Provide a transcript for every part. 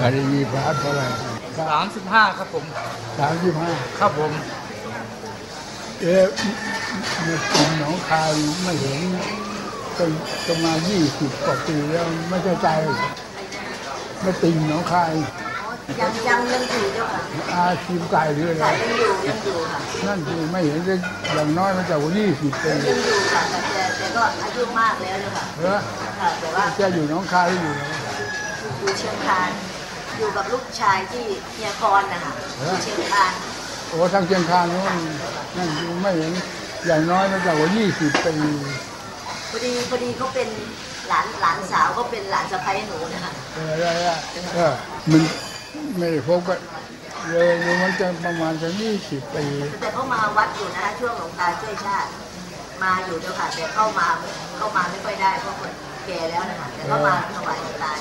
อารียีพาร์ทเท่าไหร่สามสิบห้าครับผมสามสิบห้าครับผม เอ๊ะมันติ่งหนองคายไม่เห็นก็จะมายี่สิบกว่าปีแล้วไม่เข้าใจเหรอไม่ติ่งหนองคายยังยังยังอยู่เจ้าค่ะอาชีพไก่หรืออะไรค่ะยังอยู่ยังอยู่ค่ะนั่นคือไม่เห็นเลยอย่างน้อยมันจะกว่ายี่สิบปียังอยู่ค่ะแต่แต่ก็อายุมากแล้วเจ้าค่ะเหรอค่ะแต่ว่าจะอยู่หน้องคายหรืออยู่ไหนอยู่เชียงคาน อยู่กับลูกชายที่เฮียกรนะคะอยู่เชียงคานโอ้ทางเชียงคานนู้นนั่นคือไม่เห็นอย่างน้อยมันจะกว่ายี่สิบปีพอดีพอดีเขาเป็นหลานหลานสาวก็เป็นหลานสะใภ้หนูนะคะเอออะไรอะเออมันไม่ได้พบกันเลยมันจะประมาณจะยี่สิบปีแต่เขามาวัดอยู่นะคะช่วงหลวงตาช่วยชาติ มาอยู่เจ้าค่ะแต่เข้ามาเข้ามาไม่ค่อยได้เพราะคนแก่แล้วนะคะแต่ก็มาถวายหลวงตา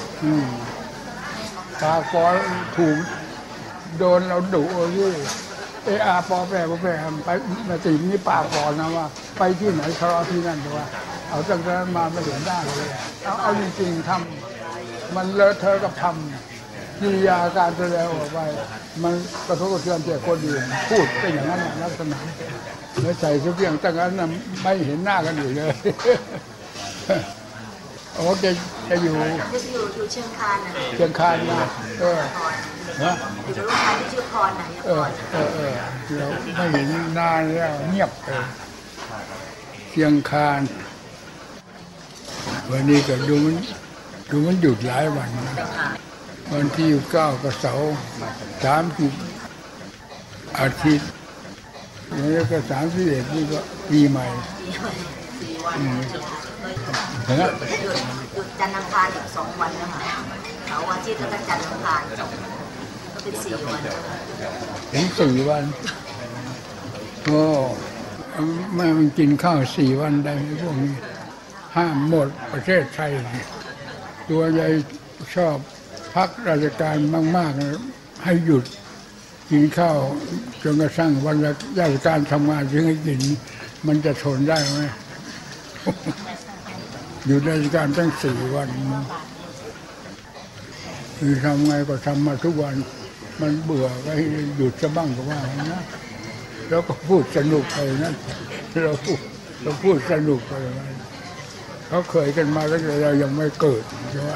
อืมปลาฟอนถูกโดนเราดุเอาอยู่เออาปอแปรปอแปรไปมาตีนี่ปลาฟอนนะว่า ไปที่ไหนทะเลาะที่นั่นแต่ว่าเอาตั้งแต่นั้นมาไม่เห็นได้เลยเอาเอาจริงๆทำมันเลอะเทอะกับทำกิริยาการแสดงออกไป มันกระทบกระเทือนแก่คนอื่นพูดเป็นอย่างนั้นลักษณะแล้วใส่ชุดเพียงตั้งนั้นไม่เห็นหน้ากันอยู่เลย โอ้แกแกอยู่ที่อยู่อยู่เชียงคานนะคะเชียงคานนะเออพรนะอยู่กับลูกชายที่ชื่อพรนะเฮียเอพอรเออเออเราไม่เห็นนานแล้วเงียบไปเชียงคานวันนี้ก็ดูมันดูมันหยุดหลายวันนะวันที่เก้าก็เสาร์สามสิบอาทิตย์แล้วก็สามสิบเอ็ดนี่ก็ปีใหม่สี่วันอืม หยุดนะหยุดหยุดจันทร์อังคารอีกสองวันแล้วค่ะเสาร์อาทิตย์แล้วก็จันทร์อังคารก็เป็นสี่วันถึงสี่วันโอ้แม่มันกินข้าวสี่วันได้ไหมพวกนี้ห้ามหมดประเทศไทย ตัวยายชอบพักราชการมากๆนะให้หยุดกินข้าวจนกระทั่งวันราชการทำงานถึงให้กิน มันจะทนได้ไหม หยุดราชการตั้งสี่วันคือทำไงก็ทำมาทุกวัน มันเบื่อก็ให้หยุดจะบ้างก็ว่านะแล้วก็พูดสนุกไปนะเราพูดเราพูดสนุกไปนะเขาเคยกันมาแล้วแต่เรายังไม่เกิดใช่ไหม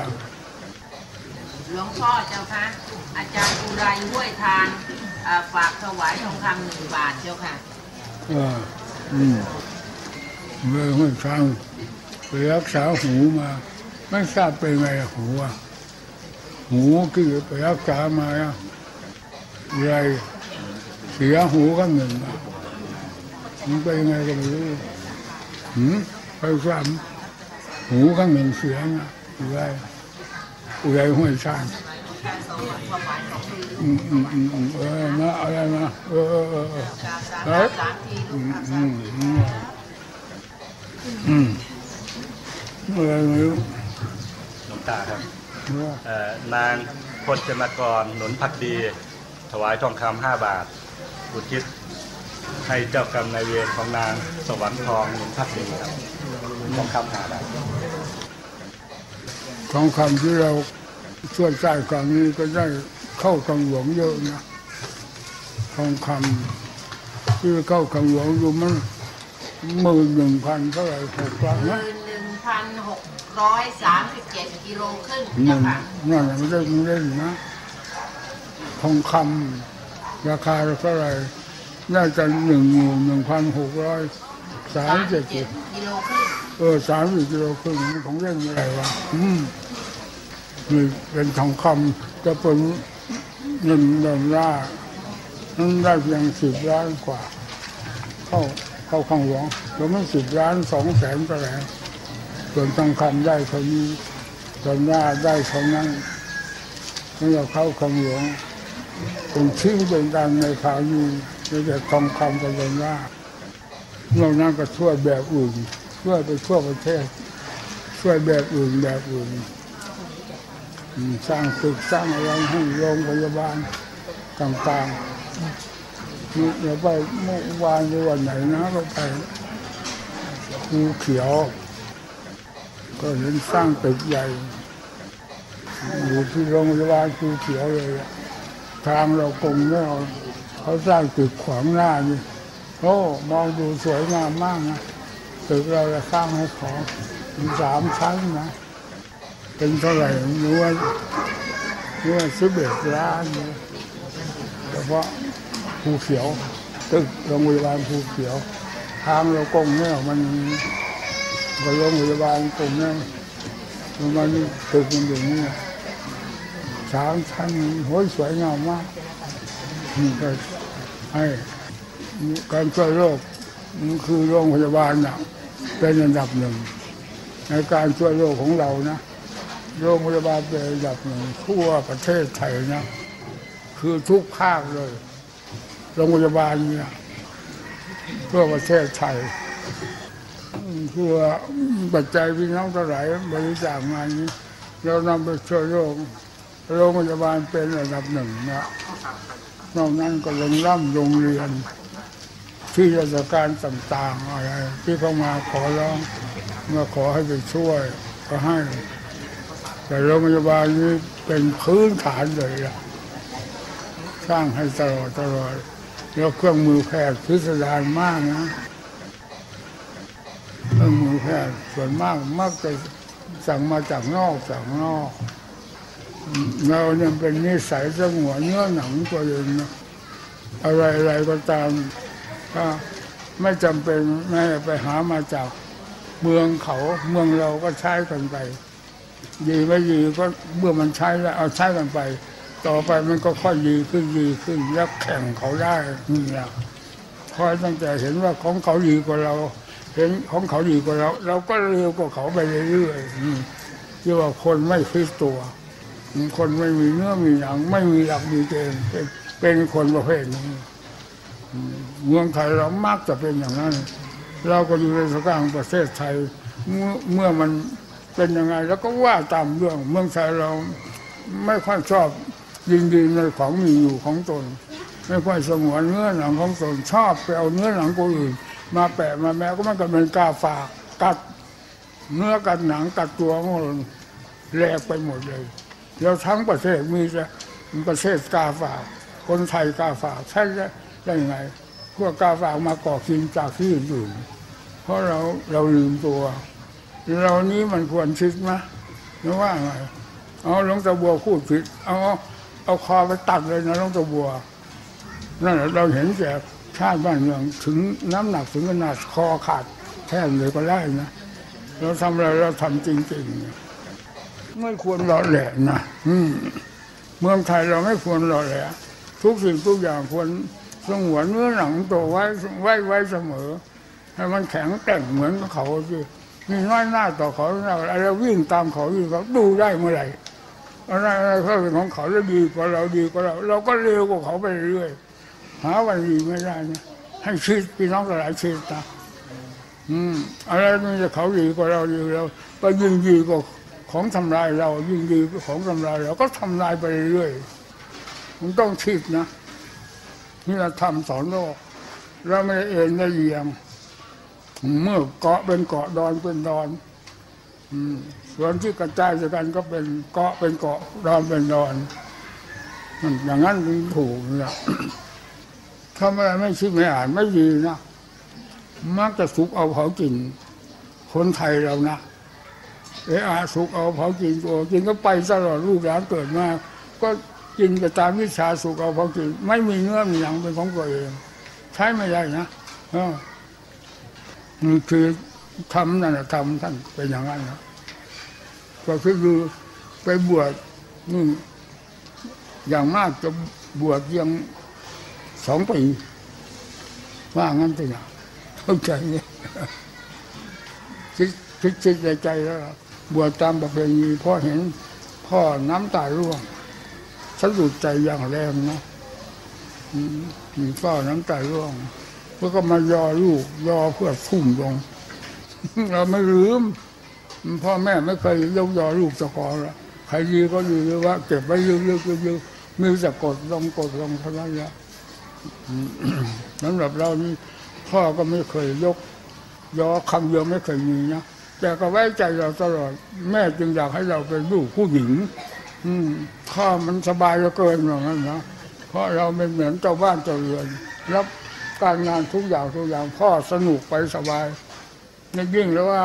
หลวงพ่อเจ้าคะอาจารย์อุไรห้วยทานอ่าฝากถวายทองคำหนึ่งบาทเจ้าค่ะ เออ อืมเมื่อไม่ฟังไปรักษาหูมา ไม่ทราบเป็นไงหูอะหูคือไปรักษามาอะอะไรเสียหูข้างหนึ่งอะมันเป็นยังไงก็ไม่รู้หืมไปฟังหูข้างหนึ่งเสียงอะอะไรอะไรห้วยช่างอืมอืมอืมอืมเออนะอะไรนะเออเออเออเออเฮ้ย อืมอืมอืมอืมอะไรไม่รู้หลวงตาครับเอ่อนางพจนกรหนุนพักดี ถวายทองคำห้าบาทอุทิศให้เจ้ากรรมนายเวรของนางสวรรค์ทองหนุนพักดีครับทองคำห้าบาทของคำที่เราช่วยสร้างครั้งนี้ก็ได้เข้าคำหลวงเยอะนะทองคำที่เข้าคำหลวงอยู่มัน หมื่นหนึ่งพันเท่าไหร่หกครั้งหนะมื่นหนึ่งพันหกร้อยสามสิบเจ็ดกิโลครึ่งหเจ้านึ่งค่ะนั่นน่ะไม่ได้ไม่ได้นะทองคำราคาเท่าไหร่น่าจะหนึ่งหมื่นหนึ่งพันหกร้อยสามสิบเจ็ดกิโลครึ่งเออสามสิบกิโลครึ่งนี่ของเล่นอะไรวะอืมนี่เป็นทองคำจะเป็นเงินดอลลาร์นั้นได้เพียงสิบล้านกว่า เข้า เข้าข้างหลวงแล้วมันสิบล้านสองแสนก็แล้วส่วนทองคำได้เท่านี้ดอลลาร์ได้เท่านั้นนั่นเราเข้าข้างหลวงเป็นชื่อเป็นดังในข่าวนี้ไม่แต่ทองคำกับดอลลาร์นอกนั้นก็ช่วยแบบอื่นช่วยไปทั่วประเทศช่วยแบบอื่นแบบอื่นสร้างตึกสร้างอะไรให้โรงพยาบาลต่างๆ เดี๋ยวไปเมื่อวานหรือวันไหนนะก็ไปภูเขียว ก็เห็นสร้างตึกใหญ่ อยู่ที่โรงพยาบาลภูเขียวเลยทางเรากงไม่เอาเขาสร้างตึกขวางหน้านี่โอ้มองดูสวยงามมากนะตึกเราจะสร้างให้ขอมีสามชั้นนะ เป็นเท่าไหร่รู้ว่ารู้ว่าสิบเอ็ดล้านเนี่ยเฉพาะ ภูเขียวตึกโรงพยาบาลภูเขียว ทางเรากงเนี่ยมันก็โรงพยาบาลกงเนี่ยมันตึกมันอยู่นี่สามชั้นโหยสวยงามมากนี่ก็ให้การช่วยโรคนี่คือโรงพยาบาลน่ะเป็นอันดับหนึ่งในการช่วยโรคของเรานะโรงพยาบาลเป็นอันดับหนึ่งทั่วประเทศไทยนะคือทุกภาคเลย โรงพยาบาลเนี่ยทั่วประเทศไทยอืมคือว่าปัจจัยพี่น้องเท่าไหร่บริจาคมานี้เรานำไปช่วยโรคโรงพยาบาลเป็นอันดับหนึ่งนะนอกนั้นก็โรงร่ำโรงเรียน ที่ราชการต่างๆอะไรที่เขามาขอร้องมาขอให้ไปช่วยก็ให้ แต่โรงพยาบาลนี้เป็นพื้นฐานเลยล่ะ สร้างให้ตลอดตลอด แล้วเครื่องมือแพทย์พิสดารมากนะเครื่องมือแพทย์ส่วนมากมักจะสั่งมาจากนอกจากนอกเราเนี่ยเป็นนิสัยสงวนเนื้อหนังตัวเองนะอะไรอะไรก็ตามก็ไม่จำเป็นแม่ไปหามาจากเมืองเขาเมืองเราก็ใช้กันไป ดีไม่ดีก็เมื่อมันใช้แล้วเอาใช้กันไป ต่อไปมันก็ค่อยดีขึ้นดีขึ้นแล้วแข่งเขาได้นี่แหละคอยตั้งแต่เห็นว่าของเขาดีกว่าเรา เห็นของเขาดีกว่าเรา เราก็เร็วกว่าเขาไปเรื่อยๆนี่ที่ว่าคนไม่ฟิตตัว คนไม่มีเนื้อมีหนังไม่มีหลักมีเกณฑ์เป็นคนประเภทนี้เมืองไทยเรามักจะเป็นอย่างนั้น เราก็อยู่ในสกางประเทศไทยเมื่อเมื่อมันเป็นยังไง แล้วก็ว่าตามเรื่องเมืองไทยเราไม่ค่อยชอบ ยินดีในของมีอยู่ของตน ไม่ค่อยสงวนเนื้อหนังของตนชอบไปเอาเนื้อหนังคนอื่น มาแปะมาแม้ก็มันก็เป็นกาฝากกัดเนื้อกัดหนังกัดตัวของเราแหลกไปหมดเลยแล้วทั้งประเทศมีแต่ประเทศกาฝากคนไทยกาฝากใช่ได้ยังไงพวกกาฝากมาก่อกินจากที่อื่นเพราะเราเราลืมตัว เรานี้มันควรคิดไหมหรือว่าไงเอาหลวงตาบัวพูดผิดเอา เอาคอไปตัดเลยนะหลวงตาบัวนั่นแหละเราเห็นแก่ชาติบ้านเมืองถึงน้ำหนักถึงขนาดคอขาดแท่นเลยก็ได้นะเราทำอะไรเราทำจริงๆไม่ควรหล่อแหละนะอืมเมืองไทยเราไม่ควรหล่อแหละทุกสิ่งทุกอย่างควรสงวนเนื้อหนังตัวไว้ไว้ไว้เสมอให้มันแข็งแกร่งเหมือนเขาสิมีน้อยหน้าต่อเขาอะไรวิ่งตามเขาอยู่เขาดูได้เมื่อไหร่ อะไรอะไรเขาเป็นของเขาแล้วดีกว่าเราดีกว่าเรา เราก็เร็วกว่าเขาไปเรื่อยหาวันดีไม่ได้นะให้คิดพี่น้องหลายคิดนะอืมอะไรมันจะเขาดีกว่าเราดีกว่าเราไปยิ่งดีกว่าของทำลายเรา ยิ่งดีกว่าของทำลายเราก็ทำลายไปเรื่อยมันต้องคิดนะนี่เราทำสอนโลกเราไม่ได้เอ็นได้เอียงเมื่อเกาะเป็นเกาะดอนเป็นดอน ส่วนที่กระจายกันก็เป็นเกาะเป็นเกาะดอนเป็นดอนมันอย่างนั้นถูกนะถ้าไม่ไม่คิดไม่อ่านไม่ดีนะมักจะสุกเอาเผากิน คนไทยเรานะเอออาสุกเอาเผากินตัวกินก็ไปตลอดลูกหลานเกิดมาก็กินไปตามวิชาสุกเอาเผากิน ไม่มีเนื้อมีหนังเป็นของตัวเอง ใช้ไม่ได้นะเออคือ ทำนั่นทำท่านเป็นอย่างนั้นนะก็คือไปบวชนี่อย่างมากจะบวชยังสองปีว่างั้นตัวอย่างเข้าใจเนี่ยคิดคิดในใจแล้ว บวชตามประเพณีพ่อเห็นพ่อน้ำตาร่วงสะดุดใจอย่างแรงนะมีพ่อน้ำตาร่วงแล้วก็มายอลูกยอเพื่อทุ่มลง เราไม่ลืมพ่อแม่ไม่เคยยกยอลูกตะกอนละใครดีก็ดีหรือว่า เก็บไว้ลึกๆลึกๆมีแต่กดลงกดลงเท่านั้นแหละสำหรับเรานี่พ่อก็ไม่เคยยกยอคำเดียวไม่เคยมีนะแต่ก็ไว้ใจเราตลอด แม่จึงอยากให้เราเป็นลูกผู้หญิง อืมข้ามันสบายเหลือเกินอย่างนั้นนะเพราะเราไม่เหมือนเจ้าบ้านเจ้าเรือนรับการงานทุกอย่างทุกอย่างพ่อสนุกไปสบาย ยิ่งแล้วว่า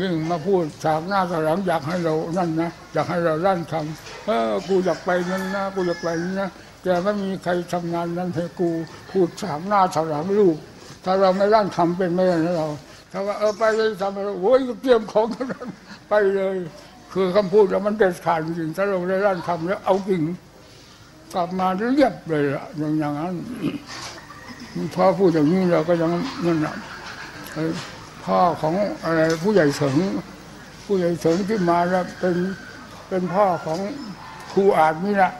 ยิ่งมาพูดฉากหน้าฉากหลังอยากให้เรานั่นนะอยากให้เราลั่นทำเออกูอยากไปนั่นนะกูอยากไปนี่นะแต่ไม่มีใครทำงานนั้นให้กูพูดฉากหน้าฉากหลังลูกถ้าเราไม่ร่างทำเป็นไม่ได้นะเราถ้าว่าเออไปเลยทำอะไรโอ้ยเตรียมของกันไปเลย คือคำพูดแล้วมันเด็ดขาดจริงถ้าเราได้ร่างทำแล้วเอาจริงกลับมาเรียบเลยละอย่างนั้นพอพูดอย่างนี้เราก็ยังนั่นนะเอ่อ พ่อของอผู้ใหญ่เสริงผู้ใหญ่เสริงที่มาแล้วเป็นเป็นพ่อของครูอาจนี่แหละ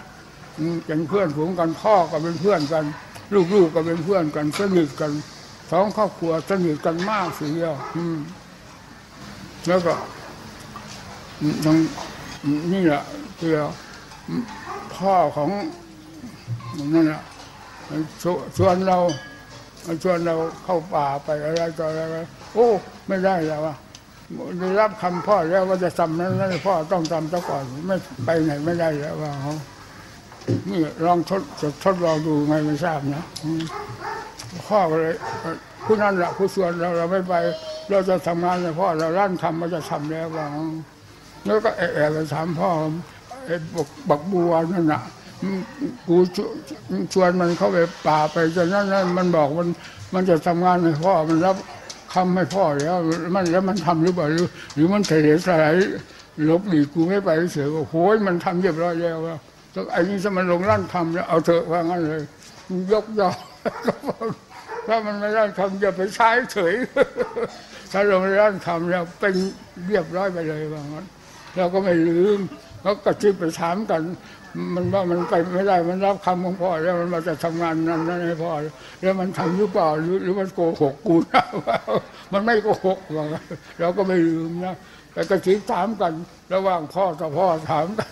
เป็นเพื่อนฝูงกันพ่อก็เป็นเพื่อนกัน ลูกๆก็เป็นเพื่อนกันสนิทกันสองครอบครัวสนิทกันมากสิเดียวแล้วก็ทั้งนี่แหละคืออืมพ่อของนั่นแหละชวนเราชวนเราเข้าป่าไปอะไรต่ออะไร โอ้ ไม่ได้แล้วอะได้รับคำพ่อแล้วว่าจะทำนั้นนั้นพ่อต้องทำซะก่อนไม่ไปไหนไม่ได้แล้วว่าเขานี่ลองทดจะทดลองดูไงไม่ทราบนะพ่อเลยผู้นั้นแหละผู้ส่วนเราเราไม่ไป เราจะทำงานเนี่ยพ่อเราร่านทำเราจะทำแล้วว่าแล้วก็แอบไปถามพ่อไอ้บักบักบัวนั่นน่ะกูชวนชวนมันเข้าไปป่าไปจนนั้นนั้นมันบอกมันมันจะทำงานให้พ่อมันรับ คำให้พ่อแล้วมันแล้วมันทำหรือเปล่าหรือหรือมันเทสลายลบหลีกกูไม่ไปเสียก็โอ้ยมันทำเรียบร้อยแล้วว่าแล้วไอ้นี่ถ้ามันลงร่านทำแล้วเอาเถอะว่างั้นเลย ยกยอถ้ามันไม่ร่านทำอย่าไปใช้เฉยถ้าลงร่านทำแล้วเป็นเรียบร้อยไปเลยว่างั้นเราก็ไม่ลืมแล้วก็ชิบไปถามกัน มันว่ามันไปไม่ได้มันรับคำของพ่อแล้วมันมาจะทำงานนั้นนั้นให้พ่อแล้วมันทำหรือเปล่าหรือหรือมันโกหกกูนะว่ามันไม่โกหกว่าเราก็ไม่ลืมนะแต่ก็ชิบถามกัน ระหว่างพ่อต่อพ่อถามกัน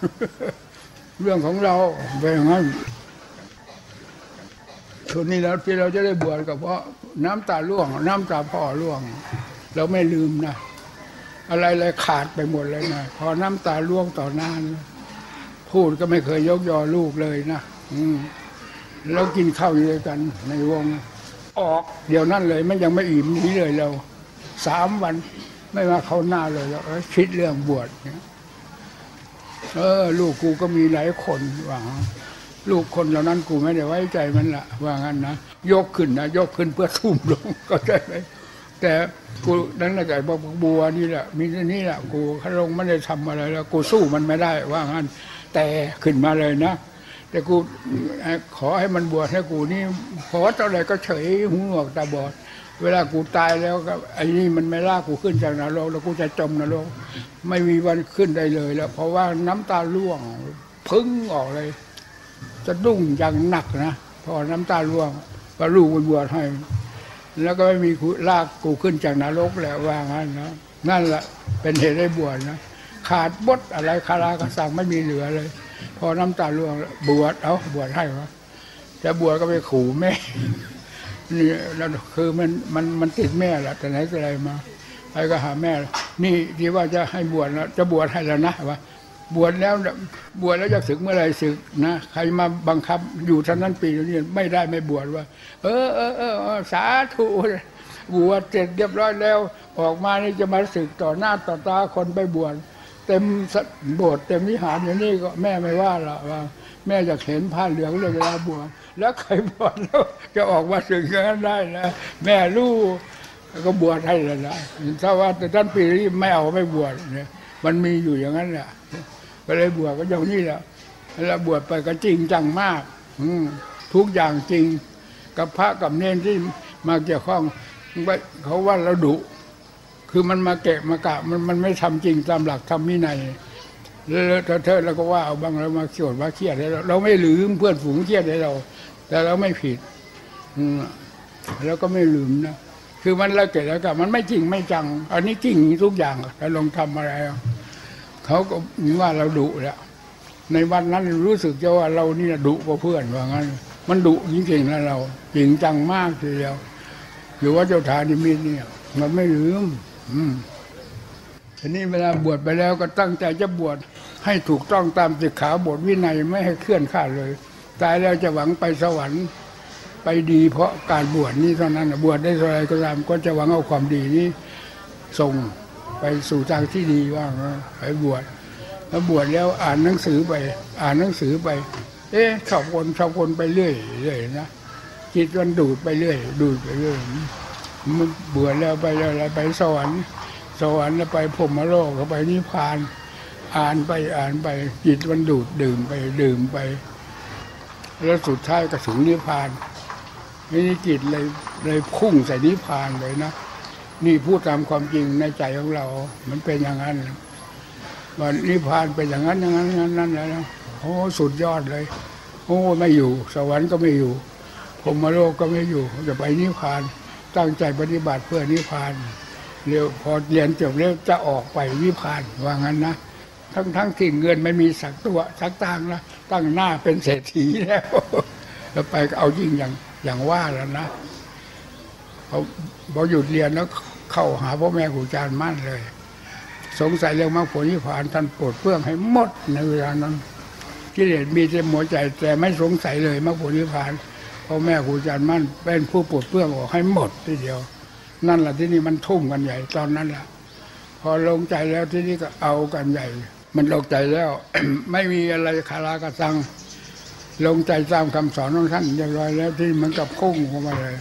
เรื่องของเราเป็นอย่างนั้นชุดนี้แล้วที่เราจะได้บวชก็เพราะน้ำตาล่วง น้ำตาพ่อล่วง เราไม่ลืมนะอะไรอะไรขาดไปหมดเลยนะพอน้ำตาล่วงต่อหน้านะ พูดก็ไม่เคยยกยอลูกเลยนะอืแล้วกินข้าวอยู่ด้วยกันในวง ออกเดี๋ยวนั้นเลยมันยังไม่อิ่มนี้เลยเราสามวัน ไม่มาเขาหน้าเลยแล้วเอ้ยคิดเรื่องบวชเนี่ยเออ ลูกกูก็มีหลายคนว่าลูกคนเหล่านั้นกูไม่ได้ไว้ใจมันละว่างั้นนะยกขึ้นนะยกขึ้นเพื่อทุ่มลงก็ได้ไหมแต่กูนั้นแหละไก่บอกบัวนี่แหละมีนี่แหละกูเขาลงไม่ได้ทำอะไรแล้ว กูสู้มันไม่ได้ว่างั้น แต่ขึ้นมาเลยนะ แต่กูขอให้มันบวชให้กูนี่พอเท่าไหร่ก็เฉยหูหนวกตาบอด เวลากูตายแล้วก็ไอ้นี่มันไม่ลากกูขึ้นจากนรกแล้วกูจะจมนรกไม่มีวันขึ้นได้เลยแล้ว เพราะว่าน้ำตาร่วงพึ่งออกเลย จะดุ้งอย่างหนักนะพอน้ำตาร่วงก็ลูกมันบวชให้ แล้วก็ไม่มีลากกูขึ้นจากนรกแล้วว่างั้นนะนั่นแหละเป็นเหตุให้บวชนะ ขาดบดอะไรคาราคาสั่งไม่มีเหลือเลย พอน้ำตาร่วงบวชเอาบวชให้วะจะบวชก็ไปขู่แม่นี่แล้วคือมันมันมันติดแม่แหละแต่ไหนแต่ไรมาไปก็หาแม่ นี่ที่ว่าจะให้บวชนะจะบวชให้แล้วนะว่าบวชแล้วบวชแล้วจะศึกเมื่อไรศึกนะใครมาบังคับอยู่ท่านั้นปีนี้ไม่ได้ไม่บวชว่า เออเออเออเออสาธุบวชเสร็จเรียบร้อยแล้ว ออกมานี่จะมาศึกต่อหน้าต่อตาคนไปบวช เต็มโบสถ์เต็มวิหารอย่างนี้ก็แม่ไม่ว่าหรอกว่า แม่อยากเห็นผ้าเหลืองเลยเวลาบวชแล้วใครบวชแล้วจะออกมาสึกอย่างนั้นได้นะแม่ลูกก็บวชให้แล้วนะถ้าว่าแต่ท่านปีนี้ไม่เอาไม่บวชเนี่ยมันมีอยู่อย่างนั้นแหละก็เลยบวชก็อย่างนี้แหละแล้วบวชไปก็จริงจังมาก อืทุกอย่างจริง กับพระกับเนนที่มาเกี่ยวข้องเขาว่าเราดุ คือมันมาเกะมากะมันมันไม่ทำจริงตามหลักธรรมวินัยแล้วเธอเธอเราก็ว่าเอาบางเรามาเขียนว่าเครียดเราเราไม่ลืมเพื่อนฝูงเครียดให้เรา แต่เราไม่ผิด อืแล้วก็ไม่ลืมนะคือมันละเกะล้วกับมันไม่จริงไม่จัง อันนี้จริงทุกอย่างเราลองทำอะไรเขาก็ว่าเราดุแหละในวันนั้นรู้สึกจะว่าเรานี่ดุกว่าเพื่อนว่างั้น มันดุจริงๆนะเราจริงจังมากทีเดียวอยู่ว่าเจ้าฐานนิมิตเนี่ย มันไม่ลืม ทีนี้เวลาบวชไปแล้วก็ตั้งใจจะบวชให้ถูกต้องตามสิกขาบทวินัยไม่ให้เคลื่อนข้าเลย ตายแล้วจะหวังไปสวรรค์ไปดีเพราะการบวชนี้เท่านั้นนะบวชได้เท่าไรก็ตามก็จะหวังเอาความดีนี้ส่งไปสู่ทางที่ดีว่างไปบวชแล้วบวชแล้วอ่านหนังสือไป อ่านหนังสือไป เอ๊ะชอบคนชอบคนไปเรื่อยเรื่อยนะจิตมันดูดไปเรื่อย ดูดไปเรื่อย มันเบวชแล้วไปแล้วไปสวรรค์ สวรรค์แล้วไปพรมโลกก็ไปนิพพาน อ่านไปอ่านไปจิตมันดูดดื่มไปดื่มไป แล้วสุดท้ายก็ถึงนิพพานนี่จิตเลยเลยพุ่งใส่นิพพานเลยนะนี่พูดตามความจริงในใจของเรา มันเป็นอย่างนั้นวันนิพพานเป็นอย่างนั้นอย่างนั้นอย่างนั้นแล้วโอ้สุดยอดเลย โอ้ไม่อยู่ สวรรค์ก็ไม่อยู่พรมโลกก็ไม่อยู่จะไปนิพพาน ตั้งใจปฏิบัติเพื่อนิพพานเร็วพอเรียนจบแล้วจะออกไปนิพพานว่างั้นนะทั้งทั้งที่เงินไม่มีสักตัวสักตังนะตั้งหน้าเป็นเศรษฐีแล้ว แล้วไปเอายิ่งอย่างอย่างว่าแล้วนะเขาพอหยุดเรียนแล้วเข้าหาพ่อแม่ครูอาจารย์มั่นเลย สงสัยเรื่องมรรคผลนิพพานท่านโปรดเพื่องให้หมดในเวลานั้นกิเลสมีเต็มหัวใจแต่ไม่สงสัยเลยมรรคผลนิพพาน พ่อแม่ครูอาจารย์มั่นเป็นผู้ปรดเพื่องออกให้หมดทีเดียว นั่นแหละที่นี่มันทุ่มกันใหญ่ตอนนั้นแหละพอลงใจแล้วที่นี่ก็เอากันใหญ่ มันลงใจแล้ว ไม่มีอะไรคาราคาซัง ลงใจตามคำสอนของท่านเรียบร้อยแล้วที่มันกับพุ่งเข้ามาเลย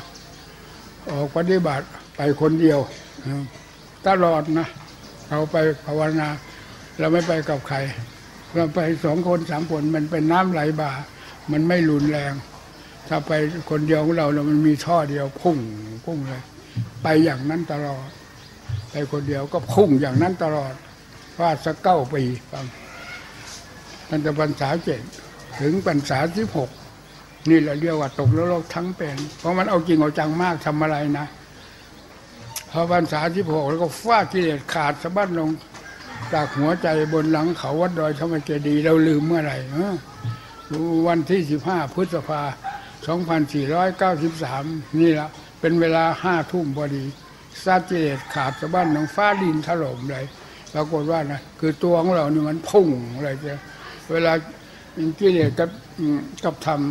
ออกปฏิบัติไปคนเดียวตลอดนะเราไปภาวนา เราไม่ไปกับใคร เราไปสองคนสามคนมันเป็นน้ำไหลบ่า มันไม่รุนแรง ถ้าไปคนเดียวของเราแล้วมันมีท่อเดียวพุ่งพุ่งเลย ไปอย่างนั้นตลอด ไปคนเดียวก็พุ่งอย่างนั้นตลอดว่าสักเก้าปีฟังตั้งแต่พรรษาเจ็ดถึงพรรษาที่หกนี่แหละเรียกว่าตกนรกทั้งเป็น เพราะมันเอาจริงเอาจังมากทำอะไรนะพอพรรษาที่หกแล้วก็ฟาดกิเลสขาดสะบั้นลงจากหัวใจบนหลังเขาวัดดอยธรรมเจดี เราลืมเมื่อไหร่วันที่สิบห้าพฤษภา สองพันสี่ร้อยเก้าสิบสามนี่ละเป็นเวลาห้าทุ่มพอดีซากิเลสขาดสะบั้นลงฟ้าดินถล่มเลยปรากฏว่านะคือตัวของเราเนี่ยมันพุ่งอะไรจะเวลากิเลสกับกับธรรม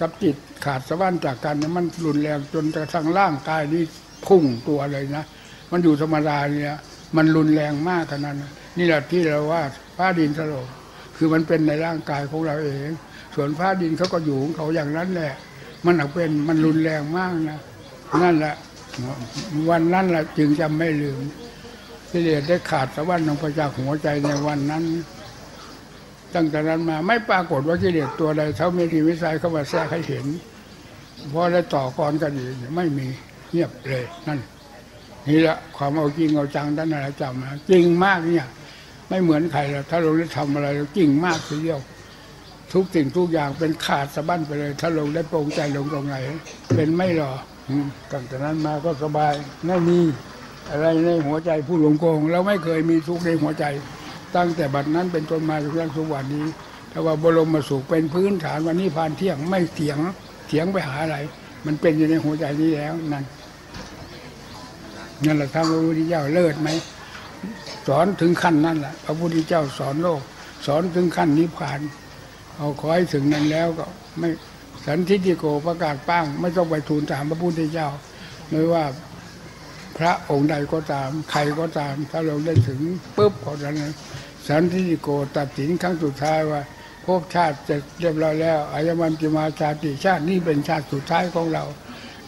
กับจิตขาดสะบั้นจากกันเนี่ยมันรุนแรงจนกระทั่งร่างกายนี่พุ่งตัวเลยนะ มันอยู่ธรรมดาเนี่ยมันรุนแรงมากขนาดนั้นนี่แหละที่เราว่าฟ้าดินถล่มคือมันเป็นในร่างกายของเราเอง ส่วนฟ้าดินเขาก็อยู่ของเขาอย่างนั้นแหละ มันเอาเป็นมันรุนแรงมากนะนั่นแหละวันนั้นแหละจึงจะไม่ลืมกิเลสได้ขาดสะบั้นลงไปจากหัวใจในวันนั้น ตั้งแต่นั้นมาไม่ปรากฏว่ากิเลสตัวใดเท่าเมธีวิสัยเข้ามาแทรกให้เห็นเพราะได้ต่อกรกันอีกไม่มีเงียบเลยนั่นนี่แหละความเอาจริงเอาจังท่านอะไรจำนะจริงมากเนี่ย ไม่เหมือนใครหรอกถ้าเราได้ทำอะไรเราจริงมากทีเดียว ทุกสิ่งทุกอย่างเป็นขาดสะบั้นไปเลย ถ้าลงได้โปร่งใจลงตรงไหน เป็นไม่หรอตั้งแต่นั้นมาก็สบายไม่มีอะไรในหัวใจผู้หลงโกงเราไม่เคยมีทุกข์ในหัวใจ ตั้งแต่บัดนั้นเป็นต้นมาจนกระทั่งทุกวันนี้ถ้าว่าบรมมาสุขเป็นพื้นฐานวันนี้ผ่านเที่ยงไม่เถียงเถียงไปหาอะไร มันเป็นอยู่ในหัวใจนี้แล้วนั่นนั่นแหละทางพระพุทธเจ้าเลิศไหมสอนถึงขั้นนั้นแหละพระพุทธเจ้าสอนโลก สอนถึงขั้นนิพพาน เอาขอให้ถึงนั้นแล้วก็ ไม่สันทิฏฐิโกประกาศป้าง ไม่ต้องไปทูลถามพระพุทธเจ้า ไม่ว่าพระองค์ใดก็ตาม ใครก็ตาม ถ้าเราได้ถึงปุ๊บขอนั้นสันทิฏฐิโกตัดสินครั้งสุดท้ายว่าภพชาติจะเรียบร้อยแล้วอายมันติมาชาติชาตินี้เป็นชาติสุดท้ายของเรา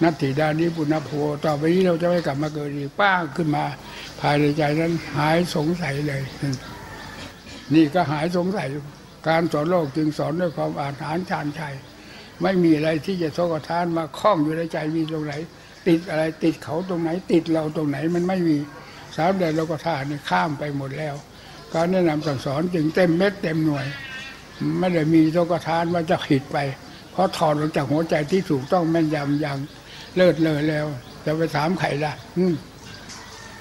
นัตถิดานิปุณโภต่อไปนี้เราจะไม่กลับมาเกิดอีกป้าขึ้นมา ภายในใจนั้นหายสงสัยเลย นี่ก็หายสงสัย การสอนโลกจึงสอนด้วยความอาถรรพ์ชาญชัย ไม่มีอะไรที่จะโทกทานมาคล้องอยู่ในใจมีตรงไหน ติดอะไรติดเขาตรงไหน ติดเราตรงไหนมันไม่มีสามแดนโลกธาตุนี่ข้ามไปหมดแล้ว การแนะนำสั่งสอนจึงเต็มเม็ดเต็มหน่วย ไม่ได้มีโลกทานว่าจะผิดไป เพราะถอดออกจากหัวใจที่ถูกต้องแม่นยำอย่างเลิศเลยแล้ว จะไปถามใครล่ะ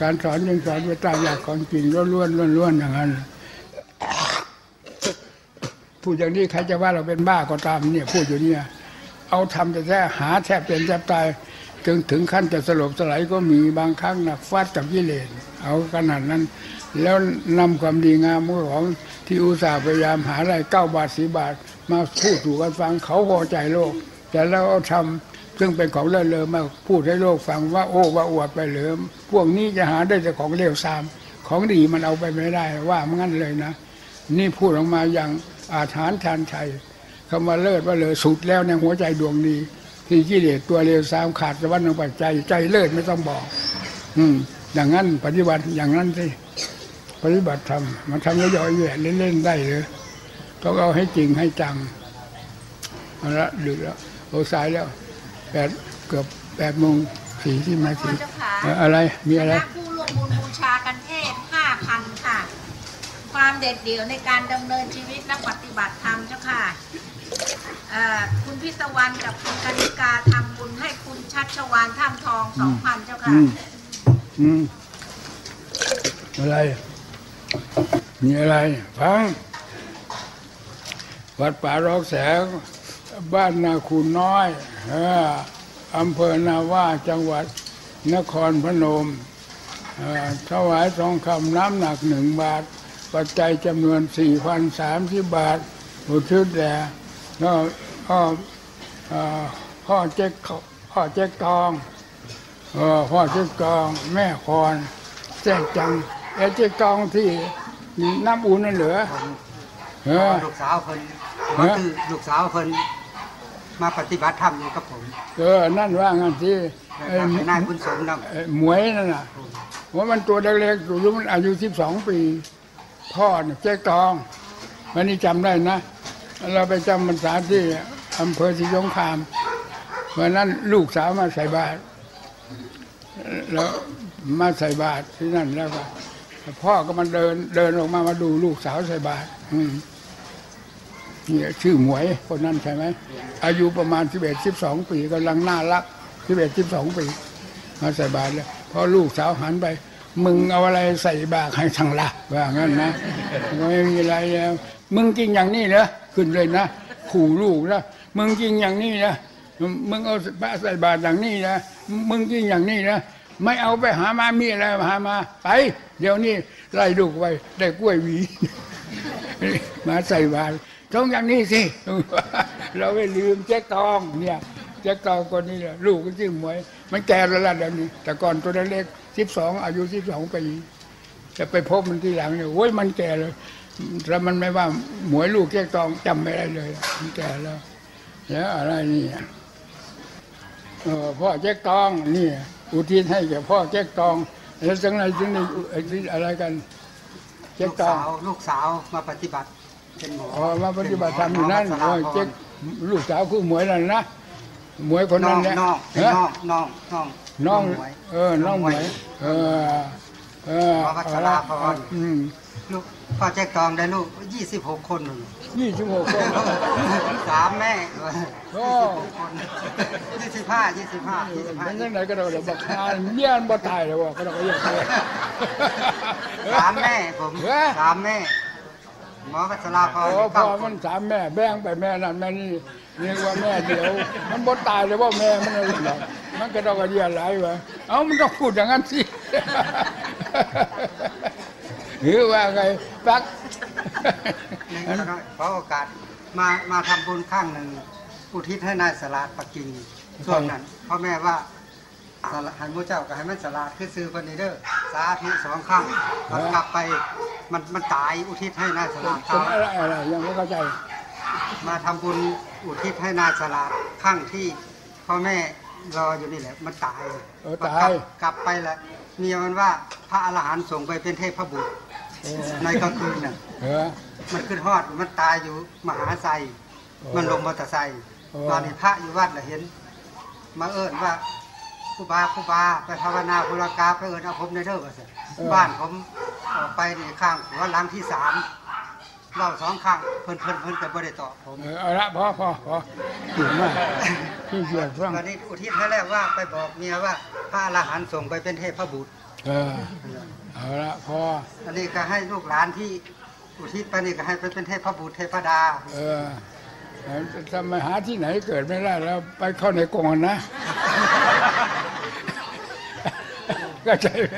การสอนยังสอนไปตามหลักของจริงล้วนๆล้วนๆอย่างนั้น พูดอย่างนี้ใครจะว่าเราเป็นบ้าก็ตามเนี่ยพูดอยู่เนี่ยเอาทำแต่แท้หาแทบเป็นแทบตายจนถึงขั้นจะสลบสลายก็มีบางครั้งนะฟาดกับกิเลสเอาขนาดนั้น แล้วนำความดีงามของที่อุตส่าห์พยายามหาอะไรเก้าบาทสีบาท มาพูดสู่กันฟังเขาพอใจโลก แต่แล้วเอาทำซึ่งเป็นของเลิศเลอมาพูดให้โลกฟังว่าโอ้ว่าอวดไปเหลือพวกนี้จะหาได้แต่ของเลวทราม ของดีมันเอาไปไม่ได้ว่ามันงั้นเลยนะ นี่พูดออกมาอย่าง อาถรรพ์ชานชัยคำว่าเลิศว่าเลอสุดแล้วในหัวใจดวงนี้ ที่กิเลสตัวเลวทรามขาดสวรรค์ลงไปใจใจเลิศไม่ต้องบอก อืม อย่างนั้นปฏิบัติอย่างนั้นสิปฏิบัติทำมันทำย่อยๆแย่เล่นๆได้เลยต้องเอาให้จริงให้จังเอาละดึกแล้วโอสายแล้วแปดเกือบแปดโมงสี่ที่มาพ่อสี่เจ้าค่ะเอ่ออะไรมีอะไรคณะผู้ร่วมบุญบูชากันเทศ5,000ค่ะ ความเด็ดเดี่ยวในการดำเนินชีวิตและปฏิบัติธรรมเจ้าค่ะคุณพิศวรรณกับคุณกนิกาทำบุญให้คุณชัชวานท่ามทอง2,000เจ้าค่ะอืมอืมอะไร มีอะไรฟังวัดป่ารอกแสงบ้านนาคูน้อยอำเภอนาว่าจังหวัดนครพนมถวายทองคำน้ำหนักหนึ่งบาท ปัจจัยจำนวนสี่พันสามสิบบาทอุทิศแด่พ่อพ่อเอ่อพ่อเจ๊กพ่อเจ๊กทองเออพ่อเจ๊กอง แม่คอนแจ้งจังไอ้เจ๊กองที่น้ำอุ่นนั่นเหรอเออลูกสาวเพิ่นฮะคือลูกสาวเพิ่นมาปฏิบัติธรรมอยู่กับผม เออ นั่นว่างั้นที่ไอ้แล้วก็นายบุญสมนไอ้หมวยนั่นน่ะว่ามันตัวเล็กๆอยู่รู้มันอายุสิบสองปี พ่อเนี่ยเจ๊กองวันนี้จำได้นะ เราไปจำพรรษาที่อำเภอสิยงคามวันนั้นลูกสาวมาใส่บาตรแล้วมาใส่บาตรที่นั่นแล้วก็พ่อก็มันเดินเดินออกมามาดูลูกสาวใส่บาตรเนี่ยชื่อหมวยคนนั้นใช่ไหมอายุประมาณสิบเอ็ดสิบสองปีกำลังน่ารักสิบเอ็ดสิบสองปีมาใส่บาตรแล้วพอลูกสาวหันไป มึงเอาอะไรใส่บาตให้ทางละว่างั้นนะไม่มีอะไรแล้วมึงกินอย่างนี้เหรอขึ้นเลยนะขู่ลูกนะมึงกินอย่างนี้นะมึงเอาพระใส่บาตรอย่างนี้นะมึงกินอย่างนี้นะไม่เอาไปหามามีอะไรหามาไป เดี๋ยวนี้ไล่ลูกไปได้กล้วยหวีมาใส่บาตรต้องอย่างนี้สิเราไม่ลืมแจ๊กตองเนี่ยแจ๊กตองคนนี้แหละลูกก็ชื่อหมวย มันแก่แล้วล่ะเดี๋ยวนี้ แต่ก่อนตัวเล็ก สิบสองอายุสิบสองปีจะไปพบมันทีหลังเนี่ยโอ้ยมันแก่เลยแล้วมันไม่ว่าหมวยลูกแจ๊กตองจำไม่ได้เลยมันแก่แล้ว แล้วอะไรนี่เออพ่อแจ๊กตองนี่อุทิศให้แก่พ่อแจ๊กตอง แล้วจังไรจังไรไอ้ที่อะไรกันำแจ๊ลูกกตอสางวลูกสาวมาปฏิบัติเป็นหมออ๋อมาปฏิบัติธรรมอยู่นั่นเป็หมโอ้ยวัดสเจ๊กลาลูกสาวคือหมวยนั่นนะหมวยพคนรน้นั้อนงแหละน้องเป็นฮะน้องน้อง น้องน้องหมวยเออน้องหมวยเออเออหมอวัดสลาพรอืมลูกพ่อแจ๊กตองได้ลูกยี่สิบหกคนหนึ่งยี่สิบหกคนสามแม่โอ้คนยี่สิบห้ายี่สิบห้ายี่สิบห้าเป็นยังไงก็ได้เดี๋ยวบักฮานเบี้ยนบ่ตายเลยว่ะก็ได้ก็ยังตายสามแม่ผมเฮ้ยสามแม่หมอวัดสลาพรโอ้พเก้าอคมันนสามแม่แบ่งไปแม่นั่นแม่นี่เรียกว่าแม่เดียว มันบ่ตายเลยว่าแม่มันอะไรหรอก มันก็ต้องกระเดียหลายวะเอ้ามันต้องพูดอย่างนั้นสิหรือว่าไงปักนี่ก็ได้ขอโอกาสมามาทำบุญข้างหนึ่งอุทิศให้นายสลาดปักกิ่งช่วงนั้นพ่อแม่ว่าสลาดให้หมูเจ้ากับให้มันสลาดคือซื้อฟันนิเดอร์สาธุสองครั้งตอนกลับไปมันมันตายอุทิศให้นายสลาดเป็นอะไรอะไรยังไม่เข้าใจ มาทำบุญอุทิศให้นายสลาดข้างที่พ่อแม่ รออยู่นี่แหละ มันตายเออตาย กลับกลับไปแล้วเมียมันว่าพระอรหันต์ส่งไปเป็นเทพบุตรโอ้ในกลางคืนน่ะเออมันขึ้นฮอดมันตายอยู่มหาไซโอ้มันลงมอเตอร์ไซค์โอ้ตอนนี้พระอยู่วัดน่ะเห็น มาเอิ้นว่าครูบาครูบาไปภาวนาพุรากาไปเอิ้นเอาผมในเด้อว่าซั่นบ้านผมออกไปนี่ข้างหัวหลังที่สาม เล่าสองครั้งเพิ่นเพิ่นเพิ่นแต่บ่ได้ตอบผมเออเอาละพอพอพอถึงมากที่เกียรฟังตอนนี้อุทิศให้แล้วว่าไปบอกเมียว่าพระอรหันต์ส่งไปเป็นเทพบุตรเออเอาละพออันนี้ก็ให้ลูกหลานที่อุทิศไปนี่ก็ให้ไปเป็นเทพบุตรเทพดา เออทำไมหาที่ไหนเกิดไม่ได้แล้วไปเข้าในกรงนะ ก็ใช่ไหม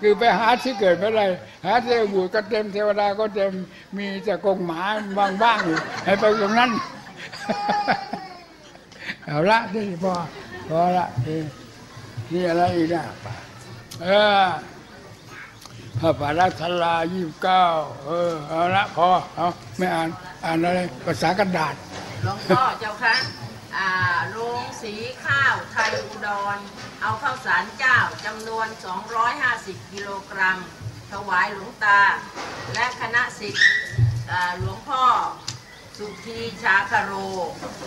คือไปหาที่เกิดไม่ได้หาเทวบุตรก็เต็มเทวดาก็เต็มมีแต่กงหมาบ้างๆอยู่ให้ไปตรงนั้นเอาละนี่พอพอละนี่นี่อะไรอีกนะเออพระปารัตลายี่สิบเก้าเออเอาละพอเอาไม่อ่านอ่านอะไรภาษากระดาษหลวงพ่อเจ้าคะอ่า โรงสีข้าวไทยอุดร เอาข้าวสารเจ้าจำนวน 250 กิโลกรัม ถวายหลวงตา และคณะสิทธิ์อ่าหลวงพ่อสุธีชาคาโร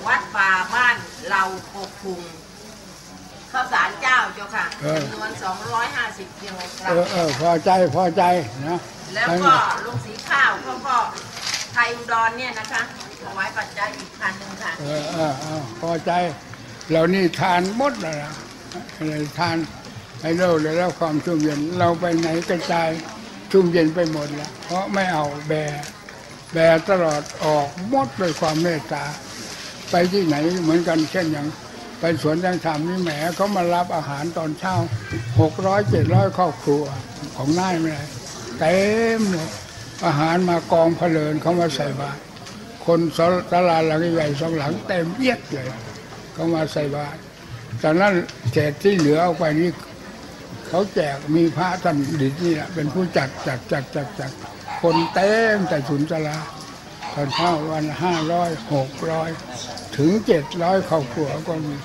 วัดป่าบ้านเราปกคุงข้าวสารเจ้าเจ้าค่ะเออจำนวน 250กิโลกรัเอมอเออพอใจพอใจนะแล้วก็ลงสีข้าวก็ก็ ไทยอุดรเนี่ยนะคะถวายปัจจัยอีกพันหนึ่งค่ะเออเออเออพอใจเรานี่ทานหมดแล้วนะทานให้โลกได้รับความชุ่มเย็นเราไปไหนกระจายชุ่มเย็นไปหมดแล้ว เพราะไม่เอาแบแบตลอดออกหมดด้วยความเมตตา ไปที่ไหนเหมือนกันเช่นอย่างไปสวนแตงธรรมนี่แหมเขามารับอาหารตอนเช้าหกร้อยเจ็ดร้อยครอบครัวของนายไม่ได้เต็มเลย อาหารมากองเพลินเขามาใส่บาตรคนสตลาดหลังใหญ่สองหลังเต็มเอียดเลยเขามาใส่บาตรจากนั้นเศษที่เหลือเอาไปนี่เขาแจกมีพระท่านดิษนี่แหละเป็นผู้จัดจัดจัดจัดจัดคนเต็มแต่สุนทราตอนเช้าวันห้าร้อยหกร้อยถึงเจ็ดร้อยครอบครัวก็มี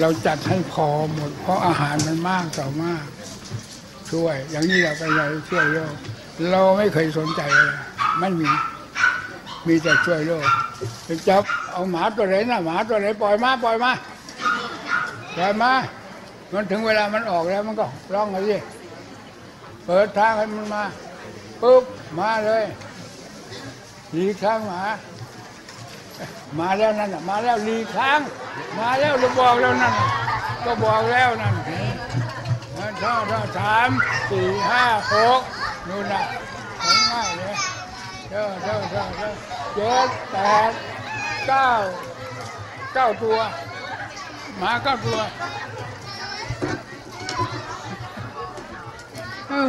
เราจัดให้พอหมด เพราะอาหารมันมากต่อมาก ช่วย อย่างนี้เราไปไหนช่วยโลก เราไม่เคยสนใจเลยไม่มี มีแต่ช่วยโลกไปจับเอาหมาตัวไหนนะหมาตัวไหนปล่อยมาปล่อยมาปล่อยมามันถึงเวลามันออกแล้วมันก็ร้องเลยสิเปิดทางให้มันมาปุ๊บมาเลยหลีกทางหมา มาแล้วนั่นมาแล้วหลีกทาง มาแล้วเราบอกแล้วนั่นก็บอกแล้วนั่นเห็นเท่าเท่าสามสี่ห้าหก นู่นน่ะของง่ายเลยเท่าเท่าเท่าเท่าเจ็ดแปดเก้าเก้าตัว หมาเก้าตัวเอ้า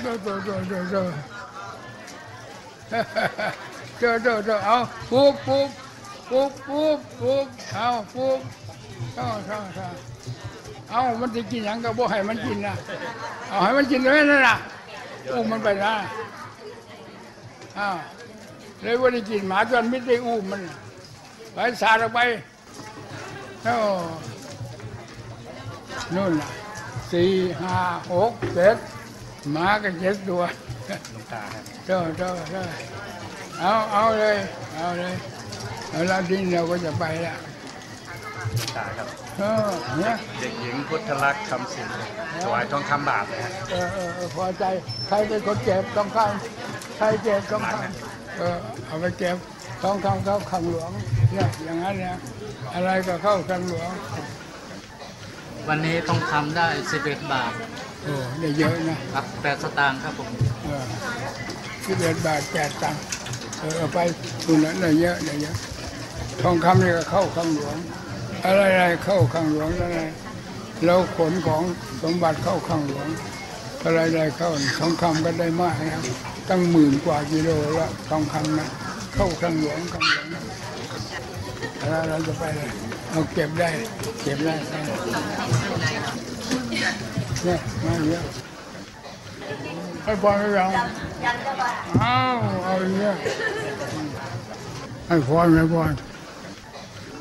เด้อเด้อเด้อเด้อเด้อเจ้าเจ้าเจ้าเอาปุ๊บปุ๊บปุ๊บปุ๊บปุ๊บเอาปุ๊บเจ้าเจ้าเจ้า เอามันจะกินหยังก็บ่ให้มันกินนะเอาให้มันกินเลยนั่นน่ะอุ้มมันไปนะอ้าวเลยว่าได้กินหมาจนไม่ได้อุ้มมันไปสาดออกไปโอ้นู่นน่ะสี่ห้าหกเจ็ดหมาก็เจ็ดตัวหลวงตาครับเจ้าเจ้าเจ้าเอาเอาเลย เอาเลยเอาแล้วทีนี้เราก็จะไปแล้วหลวงตาครับ เออเนี่ยเด็กหญิงพุทธลักษณ์คำสิงถวายทองคำบาทเลยฮะเออเออเออพอใจใครเป็นคนเก็บทองคำใครเก็บทองคำเออเอาไปเก็บทองคำเข้าคำหลวงเนี่ยอย่างนั้นเนี่ยอะไรก็เข้าคำหลวง วันนี้ต้องทำได้11บาทโอ้ได้เยอะนะครับ8สตางค์ครับผมเออสิบเอ็ดบาทแปดตังค์เออเอาไปคุณนั้นได้เยอะได้เยอะทองคำนี่ก็เข้าคำหลวง อะไรๆเข้าคำหลวงอะไรแล้วขนของสมบัติเข้าคำหลวงอะไรๆเข้าทองคำก็ได้มากนะตั้งหมื่นกว่ากิโลละทองคำนะเข้าคำหลวงคำหลวงแล้วเราจะไปเลยเอาเก็บได้เก็บได้เนี่ยมาเยอะให้พรให้ยังยันเจ้าอ้าวเอาอย่างเงี้ยให้พรให้พร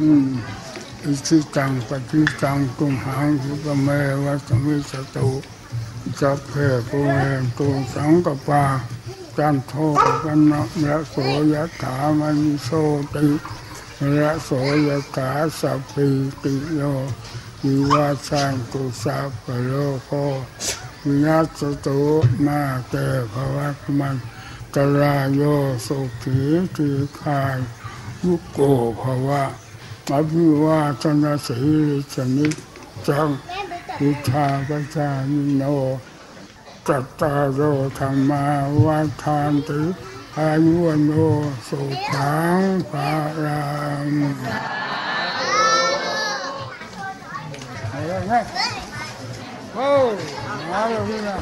อืม อิชิตังปฏิตังตุมหังสุปเมวัสมิสตุสัพเพปุเรนตุสังกปาจันโทปนะระโสยถามณิโสติระโสยถาสัพพิติโยวิวัชชันตุสัพพโลกโควินัสตุมาเตภวัตมันตรายโยสุขีทีคายยุโกภวะ อภิวาทนาสีริสนิจังวิชาปัจายิโนจัตตารโอธรรมาวัฏานติอายุวโนสุขังภารังอะไรไงโอ้มาแล้วพี่นะ